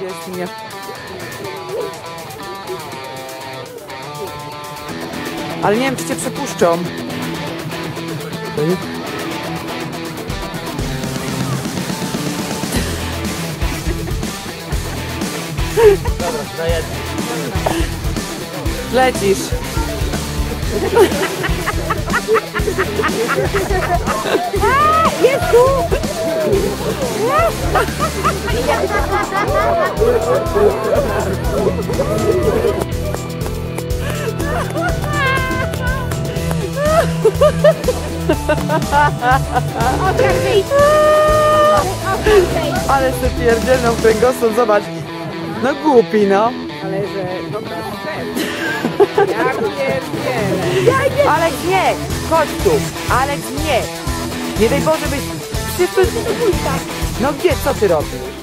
Jest mnie? Ale nie wiem, czy cię przepuszczą. Dobra, daję. Lecisz. Jest tu! Ale se pierdzielną kręgosłup, zobacz. No głupi, no. Ale że dobra. Ja pierdzielę. Aleks, nie! Chodź tu! Aleks, nie! Nie daj Boże, byś... Ty, No gdzie, co ty robisz?